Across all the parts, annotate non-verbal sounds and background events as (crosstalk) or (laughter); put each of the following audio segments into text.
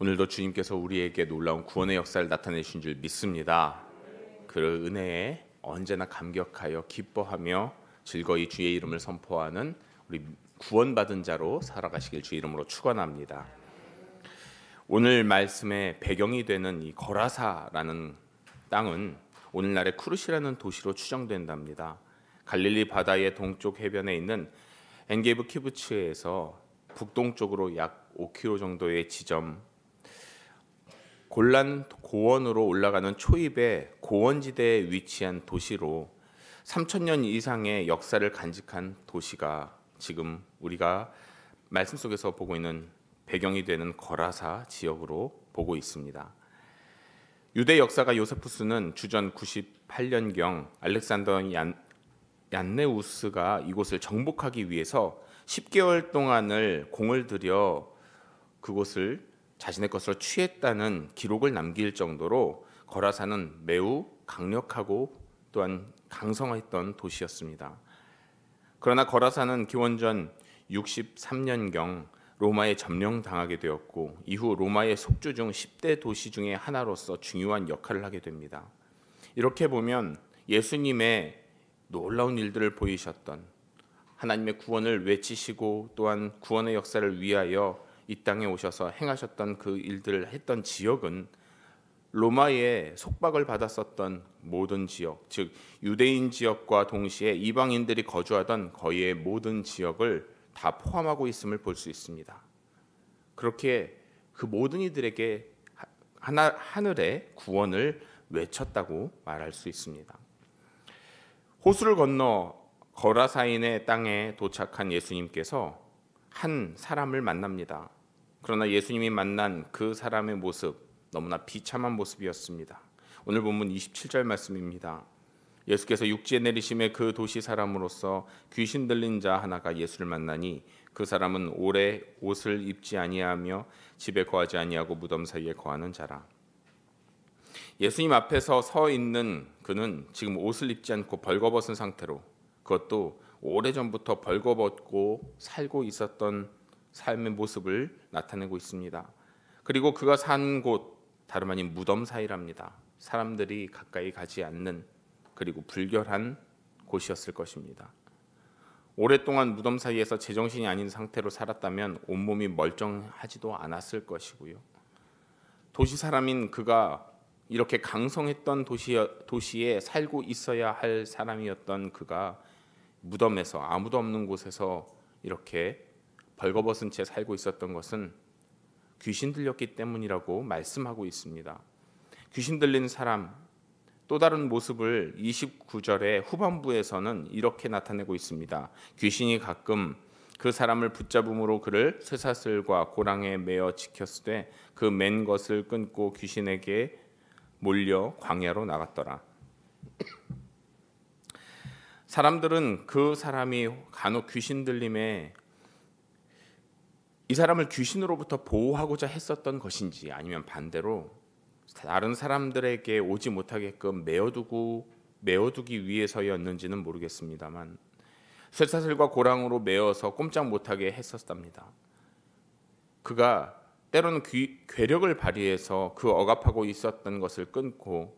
오늘도 주님께서 우리에게 놀라운 구원의 역사를 나타내신 줄 믿습니다. 그 은혜에 언제나 감격하여 기뻐하며 즐거이 주의 이름을 선포하는 우리 구원받은 자로 살아가시길 주 이름으로 축원합니다. 오늘 말씀의 배경이 되는 이 거라사라는 땅은 오늘날의 쿠르시라는 도시로 추정된답니다. 갈릴리 바다의 동쪽 해변에 있는 엔게브 키부츠에서 북동쪽으로 약 5km 정도의 지점 골란 고원으로 올라가는 초입의 고원지대에 위치한 도시로 3천년 이상의 역사를 간직한 도시가 지금 우리가 말씀 속에서 보고 있는 배경이 되는 거라사 지역으로 보고 있습니다. 유대 역사가 요세푸스는 주전 98년경 알렉산더 얀, 얀네우스가 이곳을 정복하기 위해서 10개월 동안을 공을 들여 그곳을 자신의 것으로 취했다는 기록을 남길 정도로 거라사는 매우 강력하고 또한 강성했던 도시였습니다. 그러나 거라사는 기원전 63년경 로마에 점령당하게 되었고 이후 로마의 속주 중 10대 도시 중의 하나로서 중요한 역할을 하게 됩니다. 이렇게 보면 예수님의 놀라운 일들을 보이셨던 하나님의 구원을 외치시고 또한 구원의 역사를 위하여 이 땅에 오셔서 행하셨던 그 일들을 했던 지역은 로마의 속박을 받았었던 모든 지역, 즉 유대인 지역과 동시에 이방인들이 거주하던 거의 모든 지역을 다 포함하고 있음을 볼 수 있습니다. 그렇게 그 모든 이들에게 하나, 하늘의 구원을 외쳤다고 말할 수 있습니다. 호수를 건너 거라사인의 땅에 도착한 예수님께서 한 사람을 만납니다. 그러나 예수님이 만난 그 사람의 모습 너무나 비참한 모습이었습니다. 오늘 본문 27절 말씀입니다. 예수께서 육지에 내리심에 그 도시 사람으로서 귀신 들린 자 하나가 예수를 만나니 그 사람은 오래 옷을 입지 아니하며 집에 거하지 아니하고 무덤 사이에 거하는 자라. 예수님 앞에서 서 있는 그는 지금 옷을 입지 않고 벌거벗은 상태로 그것도 오래전부터 벌거벗고 살고 있었던 삶의 모습을 나타내고 있습니다. 그리고 그가 산 곳 다름 아닌 무덤 사이랍니다. 사람들이 가까이 가지 않는 그리고 불결한 곳이었을 것입니다. 오랫동안 무덤 사이에서 제정신이 아닌 상태로 살았다면 온몸이 멀쩡하지도 않았을 것이고요. 도시 사람인 그가 이렇게 강성했던 도시, 도시에 살고 있어야 할 사람이었던 그가 무덤에서 아무도 없는 곳에서 이렇게 벌거벗은 채 살고 있었던 것은 귀신 들렸기 때문이라고 말씀하고 있습니다. 귀신 들린 사람 또 다른 모습을 29절의 후반부에서는 이렇게 나타내고 있습니다. 귀신이 가끔 그 사람을 붙잡음으로 그를 쇠사슬과 고랑에 매어 지켰으되 그 맨 것을 끊고 귀신에게 몰려 광야로 나갔더라. 사람들은 그 사람이 간혹 귀신 들림에 이 사람을 귀신으로부터 보호하고자 했었던 것인지 아니면 반대로 다른 사람들에게 오지 못하게끔 메어두고 메어두기 위해서였는지는 모르겠습니다만 쇠사슬과 고랑으로 메어서 꼼짝 못하게 했었답니다. 그가 때로는 귀, 괴력을 발휘해서 그 억압하고 있었던 것을 끊고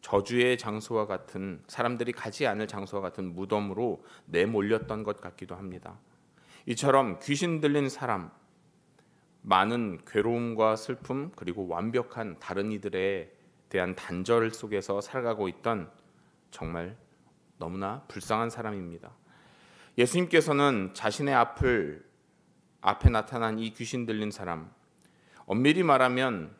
저주의 장소와 같은 사람들이 가지 않을 장소와 같은 무덤으로 내몰렸던 것 같기도 합니다. 이처럼 귀신 들린 사람, 많은 괴로움과 슬픔 그리고 완벽한 다른 이들에 대한 단절 속에서 살아가고 있던 정말 너무나 불쌍한 사람입니다. 예수님께서는 자신의 앞을 앞에 나타난 이 귀신 들린 사람 엄밀히 말하면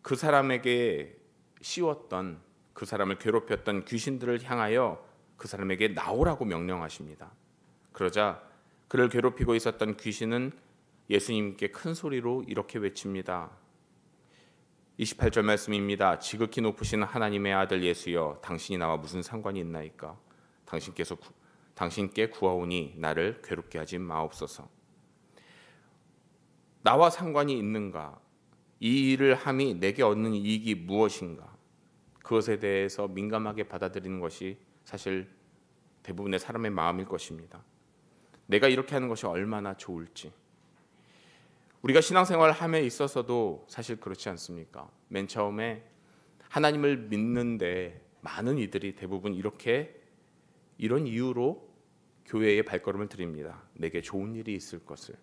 그 사람에게 씌웠던 그 사람을 괴롭혔던 귀신들을 향하여 그 사람에게 나오라고 명령하십니다. 그러자 그를 괴롭히고 있었던 귀신은 예수님께 큰 소리로 이렇게 외칩니다. 28절 말씀입니다. 지극히 높으신 하나님의 아들 예수여 당신이 나와 무슨 상관이 있나이까 당신께서 구, 당신께 구하오니 나를 괴롭게 하지 마옵소서. 나와 상관이 있는가? 이 일을 함이 내게 얻는 이익이 무엇인가? 그것에 대해서 민감하게 받아들이는 것이 사실 대부분의 사람의 마음일 것입니다. 내가 이렇게 하는 것이 얼마나 좋을지. 우리가 신앙생활 함에 있어서도 사실 그렇지 않습니까? 맨 처음에 하나님을 믿는데 많은 이들이 대부분 이렇게 이런 이유로 교회에 발걸음을 드립니다. 내게 좋은 일이 있을 것을,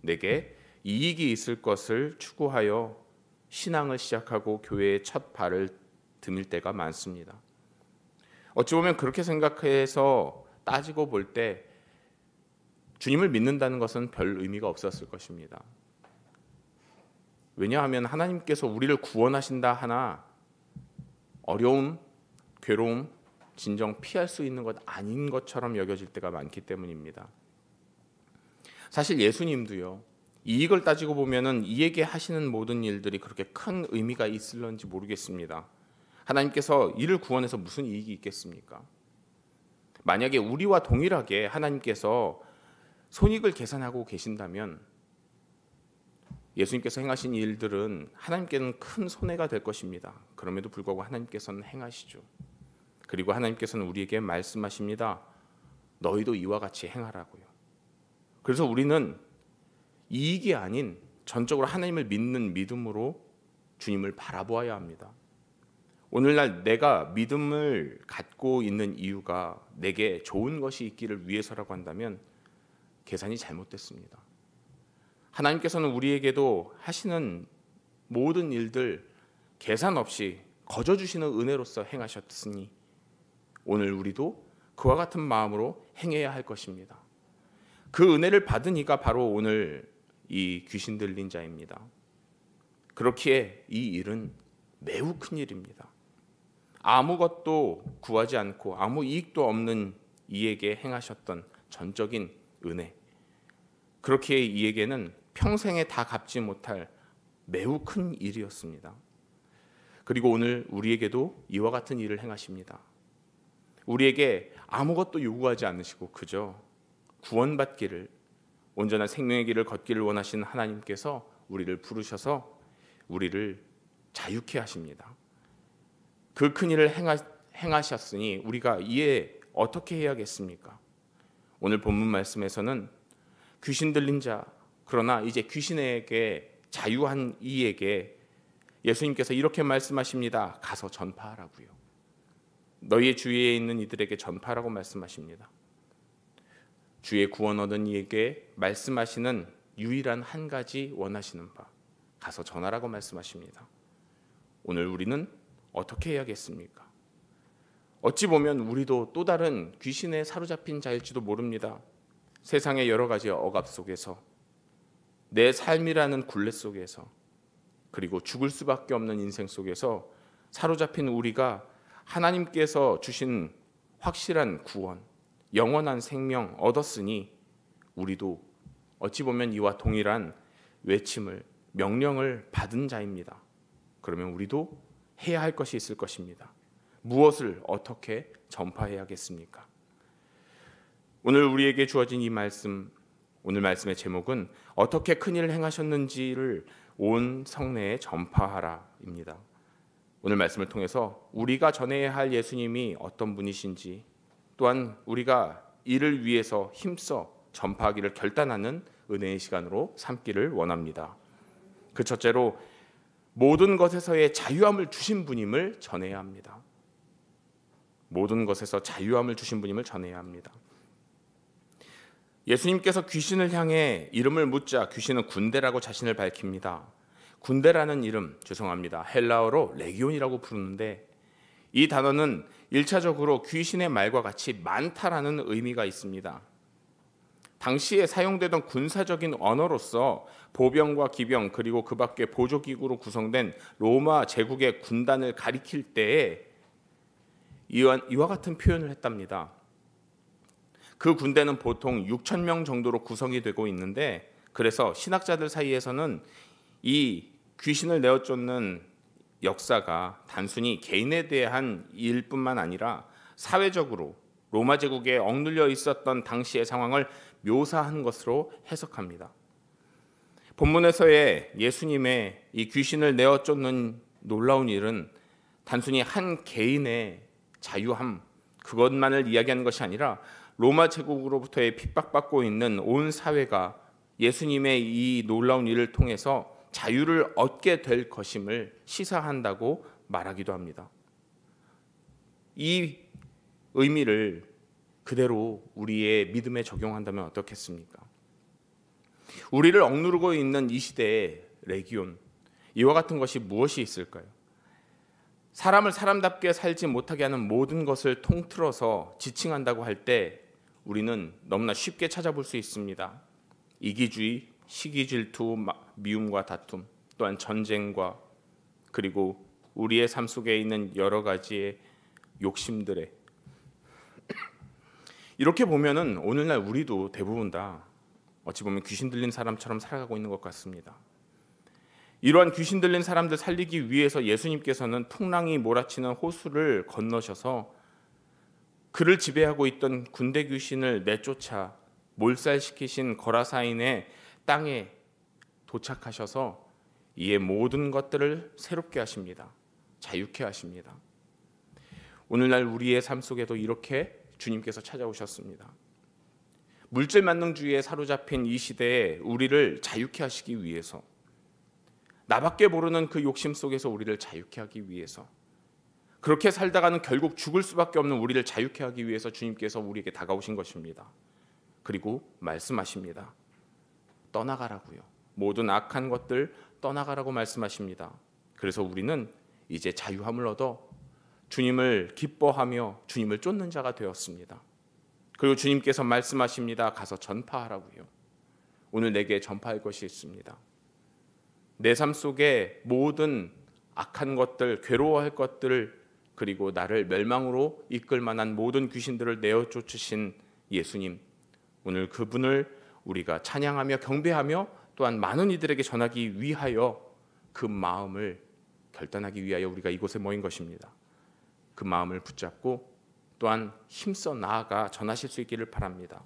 내게 이익이 있을 것을 추구하여 신앙을 시작하고 교회의 첫 발을 드밀 때가 많습니다. 어찌 보면 그렇게 생각해서 따지고 볼 때 주님을 믿는다는 것은 별 의미가 없었을 것입니다. 왜냐하면 하나님께서 우리를 구원하신다 하나 어려움, 괴로움, 진정 피할 수 있는 것 아닌 것처럼 여겨질 때가 많기 때문입니다. 사실 예수님도요. 이익을 따지고 보면은 이에게 하시는 모든 일들이 그렇게 큰 의미가 있을런지 모르겠습니다. 하나님께서 이를 구원해서 무슨 이익이 있겠습니까? 만약에 우리와 동일하게 하나님께서 손익을 계산하고 계신다면 예수님께서 행하신 일들은 하나님께는 큰 손해가 될 것입니다. 그럼에도 불구하고 하나님께서는 행하시죠. 그리고 하나님께서는 우리에게 말씀하십니다. 너희도 이와 같이 행하라고요. 그래서 우리는 이익이 아닌 전적으로 하나님을 믿는 믿음으로 주님을 바라보아야 합니다. 오늘날 내가 믿음을 갖고 있는 이유가 내게 좋은 것이 있기를 위해서라고 한다면 계산이 잘못됐습니다. 하나님께서는 우리에게도 하시는 모든 일들 계산 없이 거저 주시는 은혜로서 행하셨으니 오늘 우리도 그와 같은 마음으로 행해야 할 것입니다. 그 은혜를 받은 이가 바로 오늘 이 귀신 들린 자입니다. 그렇기에 이 일은 매우 큰 일입니다. 아무것도 구하지 않고 아무 이익도 없는 이에게 행하셨던 전적인 은혜. 그렇기에 이에게는 평생에 다 갚지 못할 매우 큰 일이었습니다. 그리고 오늘 우리에게도 이와 같은 일을 행하십니다. 우리에게 아무것도 요구하지 않으시고 그저 구원받기를 온전한 생명의 길을 걷기를 원하시는 하나님께서 우리를 부르셔서 우리를 자유케 하십니다. 그 큰 일을 행하, 행하셨으니 우리가 이에 어떻게 해야겠습니까? 오늘 본문 말씀에서는 귀신 들린 자 그러나 이제 귀신에게 자유한 이에게 예수님께서 이렇게 말씀하십니다. 가서 전파하라고요. 너희의 주위에 있는 이들에게 전파라고 말씀하십니다. 주의 구원 얻은 이에게 말씀하시는 유일한 한 가지 원하시는 바 가서 전하라고 말씀하십니다. 오늘 우리는 어떻게 해야겠습니까? 어찌 보면 우리도 또 다른 귀신에 사로잡힌 자일지도 모릅니다. 세상의 여러 가지 억압 속에서 내 삶이라는 굴레 속에서 그리고 죽을 수밖에 없는 인생 속에서 사로잡힌 우리가 하나님께서 주신 확실한 구원, 영원한 생명 얻었으니 우리도 어찌 보면 이와 동일한 외침을 명령을 받은 자입니다. 그러면 우리도 해야 할 것이 있을 것입니다. 무엇을 어떻게 전파해야겠습니까? 오늘 우리에게 주어진 이 말씀 오늘 말씀의 제목은 어떻게 큰 일을 행하셨는지를 온 성내에 전파하라입니다. 오늘 말씀을 통해서 우리가 전해야 할 예수님이 어떤 분이신지 또한 우리가 이를 위해서 힘써 전파하기를 결단하는 은혜의 시간으로 삼기를 원합니다. 그 첫째로 모든 것에서의 자유함을 주신 분임을 전해야 합니다. 모든 것에서 자유함을 주신 분임을 전해야 합니다. 예수님께서 귀신을 향해 이름을 묻자 귀신은 군대라고 자신을 밝힙니다. 군대라는 이름 죄송합니다. 헬라어로 레기온이라고 부르는데 이 단어는 일차적으로 귀신의 말과 같이 많다라는 의미가 있습니다. 당시에 사용되던 군사적인 언어로서 보병과 기병 그리고 그 밖에 보조기구로 구성된 로마 제국의 군단을 가리킬 때에 이와 같은 표현을 했답니다. 그 군대는 보통 6천 명 정도로 구성이 되고 있는데 그래서 신학자들 사이에서는 이 귀신을 내어 쫓는 역사가 단순히 개인에 대한 일뿐만 아니라 사회적으로 로마 제국에 억눌려 있었던 당시의 상황을 묘사한 것으로 해석합니다. 본문에서의 예수님의 이 귀신을 내어 쫓는 놀라운 일은 단순히 한 개인의 자유함 그것만을 이야기하는 것이 아니라 로마 제국으로부터의 핍박받고 있는 온 사회가 예수님의 이 놀라운 일을 통해서 자유를 얻게 될 것임을 시사한다고 말하기도 합니다. 이 의미를 그대로 우리의 믿음에 적용한다면 어떻겠습니까? 우리를 억누르고 있는 이 시대의 레기온 이와 같은 것이 무엇이 있을까요? 사람을 사람답게 살지 못하게 하는 모든 것을 통틀어서 지칭한다고 할 때 우리는 너무나 쉽게 찾아볼 수 있습니다. 이기주의, 시기 질투, 미움과 다툼, 또한 전쟁과 그리고 우리의 삶 속에 있는 여러 가지의 욕심들에 (clears throat) 이렇게 보면은 오늘날 우리도 대부분 다 어찌 보면 귀신 들린 사람처럼 살아가고 있는 것 같습니다. 이러한 귀신 들린 사람들 살리기 위해서 예수님께서는 풍랑이 몰아치는 호수를 건너셔서 그를 지배하고 있던 군대 귀신을 내쫓아 몰살시키신 거라사인의 땅에 도착하셔서 이에 모든 것들을 새롭게 하십니다. 자유케 하십니다. 오늘날 우리의 삶 속에도 이렇게 주님께서 찾아오셨습니다. 물질 만능주의에 사로잡힌 이 시대에 우리를 자유케 하시기 위해서 나밖에 모르는 그 욕심 속에서 우리를 자유케 하기 위해서 그렇게 살다가는 결국 죽을 수밖에 없는 우리를 자유케 하기 위해서 주님께서 우리에게 다가오신 것입니다. 그리고 말씀하십니다. 떠나가라고요. 모든 악한 것들 떠나가라고 말씀하십니다. 그래서 우리는 이제 자유함을 얻어 주님을 기뻐하며 주님을 쫓는 자가 되었습니다. 그리고 주님께서 말씀하십니다. 가서 전파하라고요. 오늘 내게 전파할 것이 있습니다. 내 삶 속에 모든 악한 것들, 괴로워할 것들을 그리고 나를 멸망으로 이끌 만한 모든 귀신들을 내어 쫓으신 예수님. 오늘 그분을 우리가 찬양하며 경배하며 또한 많은 이들에게 전하기 위하여 그 마음을 결단하기 위하여 우리가 이곳에 모인 것입니다. 그 마음을 붙잡고 또한 힘써 나아가 전하실 수 있기를 바랍니다.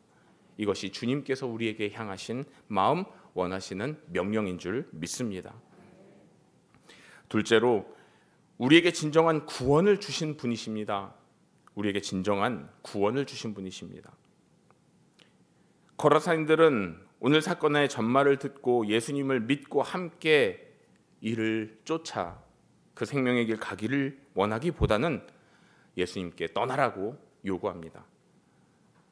이것이 주님께서 우리에게 향하신 마음 원하시는 명령인 줄 믿습니다. 둘째로 우리에게 진정한 구원을 주신 분이십니다. 우리에게 진정한 구원을 주신 분이십니다. 거라사인들은 오늘 사건의 전말을 듣고 예수님을 믿고 함께 이를 쫓아 그 생명의 길 가기를 원하기보다는 예수님께 떠나라고 요구합니다.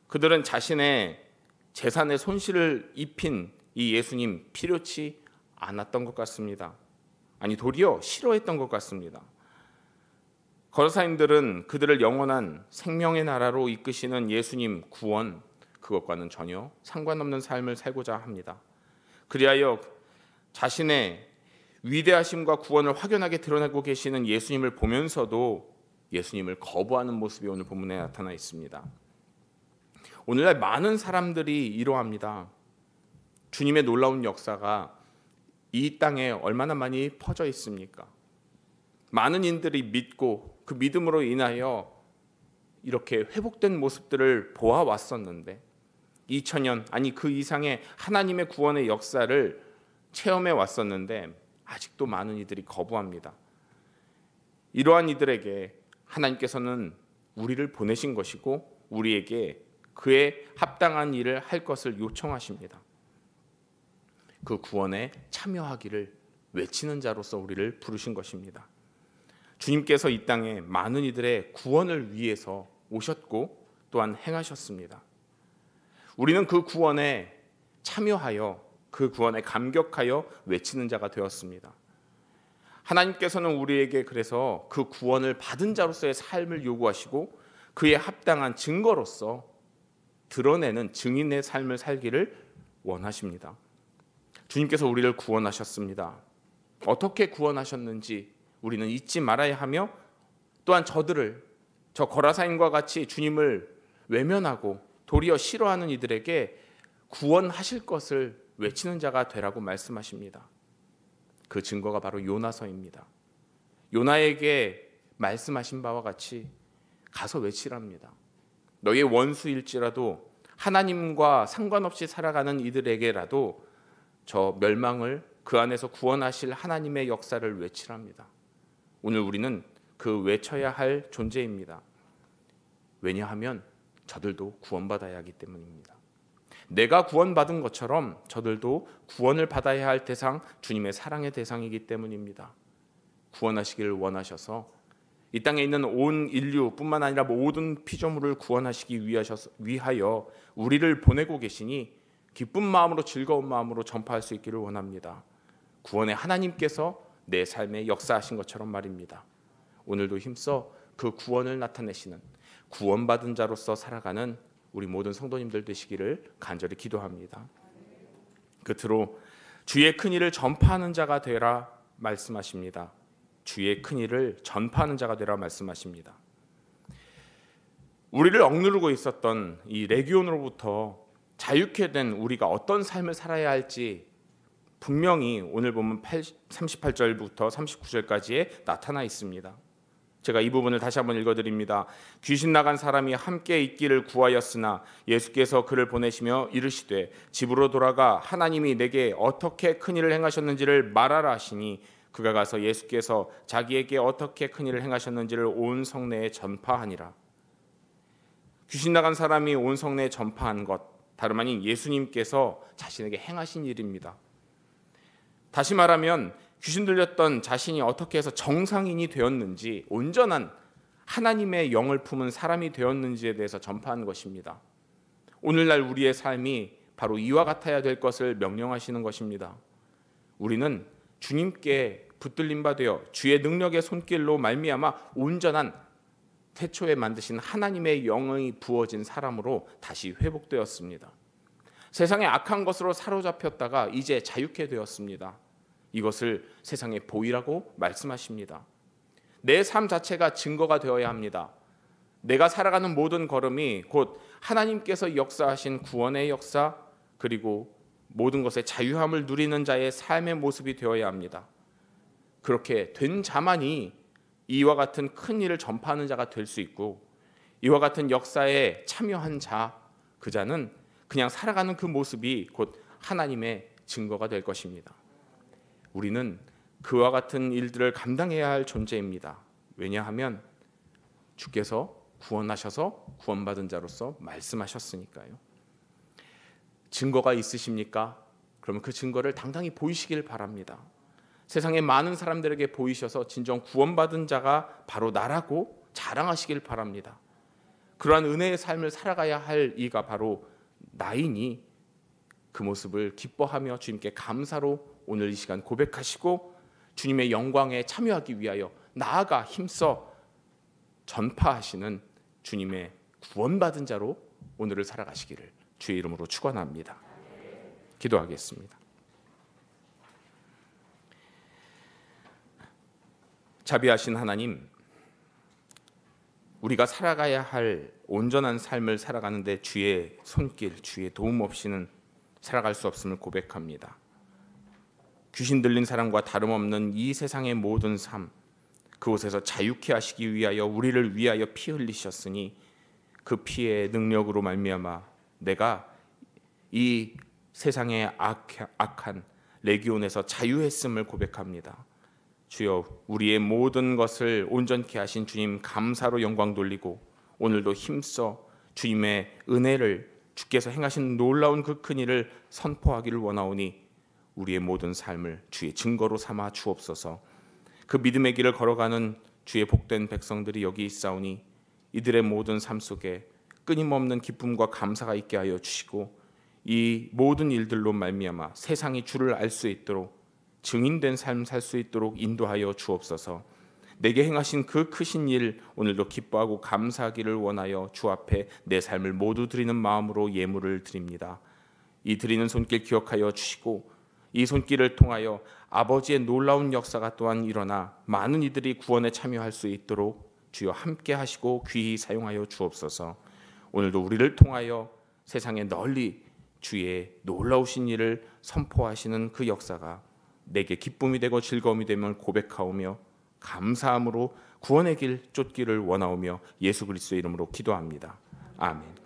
그들은 자신의 재산의 손실을 입힌 이 예수님 필요치 않았던 것 같습니다. 아니 도리어 싫어했던 것 같습니다. 거사인들은 그들을 영원한 생명의 나라로 이끄시는 예수님 구원 그것과는 전혀 상관없는 삶을 살고자 합니다. 그리하여 자신의 위대하심과 구원을 확연하게 드러내고 계시는 예수님을 보면서도 예수님을 거부하는 모습이 오늘 본문에 나타나 있습니다. 오늘날 많은 사람들이 이러합니다. 주님의 놀라운 역사가 이 땅에 얼마나 많이 퍼져 있습니까? 많은 인들이 믿고 그 믿음으로 인하여 이렇게 회복된 모습들을 보아 왔었는데 2000년 아니 그 이상의 하나님의 구원의 역사를 체험해 왔었는데 아직도 많은 이들이 거부합니다. 이러한 이들에게 하나님께서는 우리를 보내신 것이고 우리에게 그의 합당한 일을 할 것을 요청하십니다. 그 구원에 참여하기를 외치는 자로서 우리를 부르신 것입니다. 주님께서 이 땅에 많은 이들의 구원을 위해서 오셨고 또한 행하셨습니다. 우리는 그 구원에 참여하여 그 구원에 감격하여 외치는 자가 되었습니다. 하나님께서는 우리에게 그래서 그 구원을 받은 자로서의 삶을 요구하시고 그에 합당한 증거로서 드러내는 증인의 삶을 살기를 원하십니다. 주님께서 우리를 구원하셨습니다. 어떻게 구원하셨는지 우리는 잊지 말아야 하며 또한 저들을 저 거라사인과 같이 주님을 외면하고 도리어 싫어하는 이들에게 구원하실 것을 외치는 자가 되라고 말씀하십니다. 그 증거가 바로 요나서입니다. 요나에게 말씀하신 바와 같이 가서 외치랍니다. 너의 원수일지라도 하나님과 상관없이 살아가는 이들에게라도 저 멸망을 그 안에서 구원하실 하나님의 역사를 외치랍니다. 오늘 우리는 그 외쳐야 할 존재입니다. 왜냐하면 저들도 구원받아야 하기 때문입니다. 내가 구원받은 것처럼 저들도 구원을 받아야 할 대상 주님의 사랑의 대상이기 때문입니다. 구원하시기를 원하셔서 이 땅에 있는 온 인류뿐만 아니라 모든 피조물을 구원하시기 위하여 우리를 보내고 계시니 기쁜 마음으로 즐거운 마음으로 전파할 수 있기를 원합니다. 구원의 하나님께서 내 삶에 역사하신 것처럼 말입니다. 오늘도 힘써 그 구원을 나타내시는 구원받은 자로서 살아가는 우리 모든 성도님들 되시기를 간절히 기도합니다. 끝으로 주의 큰 일을 전파하는 자가 되라 말씀하십니다. 주의 큰 일을 전파하는 자가 되라 말씀하십니다. 우리를 억누르고 있었던 이 레기온으로부터 자유케 된 우리가 어떤 삶을 살아야 할지 분명히 오늘 보면 38절부터 39절까지에 나타나 있습니다. 제가 이 부분을 다시 한번 읽어드립니다. 귀신 나간 사람이 함께 있기를 구하였으나 예수께서 그를 보내시며 이르시되 집으로 돌아가 하나님이 내게 어떻게 큰 일을 행하셨는지를 말하라 하시니 그가 가서 예수께서 자기에게 어떻게 큰 일을 행하셨는지를 온 성내에 전파하니라. 귀신 나간 사람이 온 성내에 전파한 것 다름 아닌 예수님께서 자신에게 행하신 일입니다. 다시 말하면 귀신 들렸던 자신이 어떻게 해서 정상인이 되었는지 온전한 하나님의 영을 품은 사람이 되었는지에 대해서 전파한 것입니다. 오늘날 우리의 삶이 바로 이와 같아야 될 것을 명령하시는 것입니다. 우리는 주님께 붙들림 바 되어 주의 능력의 손길로 말미암아 온전한 태초에 만드신 하나님의 영이 부어진 사람으로 다시 회복되었습니다. 세상의 악한 것으로 사로잡혔다가 이제 자유케 되었습니다. 이것을 세상에 보이라고 말씀하십니다. 내 삶 자체가 증거가 되어야 합니다. 내가 살아가는 모든 걸음이 곧 하나님께서 역사하신 구원의 역사 그리고 모든 것의 자유함을 누리는 자의 삶의 모습이 되어야 합니다. 그렇게 된 자만이 이와 같은 큰 일을 전파하는 자가 될 수 있고 이와 같은 역사에 참여한 자, 그 자는 그냥 살아가는 그 모습이 곧 하나님의 증거가 될 것입니다. 우리는 그와 같은 일들을 감당해야 할 존재입니다. 왜냐하면 주께서 구원하셔서 구원받은 자로서 말씀하셨으니까요. 증거가 있으십니까? 그러면 그 증거를 당당히 보이시길 바랍니다. 세상의 많은 사람들에게 보이셔서 진정 구원받은 자가 바로 나라고 자랑하시길 바랍니다. 그러한 은혜의 삶을 살아가야 할 이가 바로 나이니 그 모습을 기뻐하며 주님께 감사로 오늘 이 시간 고백하시고 주님의 영광에 참여하기 위하여 나아가 힘써 전파하시는 주님의 구원받은 자로 오늘을 살아가시기를 주의 이름으로 축원합니다. 기도하겠습니다. 자비하신 하나님, 우리가 살아가야 할 온전한 삶을 살아가는데 주의 손길, 주의 도움 없이는 살아갈 수 없음을 고백합니다. 귀신 들린 사람과 다름없는 이 세상의 모든 삶, 그곳에서 자유케 하시기 위하여 우리를 위하여 피 흘리셨으니 그 피의 능력으로 말미암아 내가 이 세상의 악한 레기온에서 자유했음을 고백합니다. 주여 우리의 모든 것을 온전케 하신 주님 감사로 영광 돌리고 오늘도 힘써 주님의 은혜를 주께서 행하신 놀라운 그 큰 일을 선포하기를 원하오니 우리의 모든 삶을 주의 증거로 삼아 주옵소서. 그 믿음의 길을 걸어가는 주의 복된 백성들이 여기 있사오니 이들의 모든 삶 속에 끊임없는 기쁨과 감사가 있게 하여 주시고 이 모든 일들로 말미암아 세상이 주를 알 수 있도록 증인된 삶 살 수 있도록 인도하여 주옵소서. 내게 행하신 그 크신 일 오늘도 기뻐하고 감사하기를 원하여 주 앞에 내 삶을 모두 드리는 마음으로 예물을 드립니다. 이 드리는 손길 기억하여 주시고 이 손길을 통하여 아버지의 놀라운 역사가 또한 일어나 많은 이들이 구원에 참여할 수 있도록 주여 함께 하시고 귀히 사용하여 주옵소서. 오늘도 우리를 통하여 세상에 널리 주의 놀라우신 일을 선포하시는 그 역사가 내게 기쁨이 되고 즐거움이 되면 고백하오며 감사함으로 구원의 길 쫓기를 원하오며 예수 그리스도의 이름으로 기도합니다. 아멘.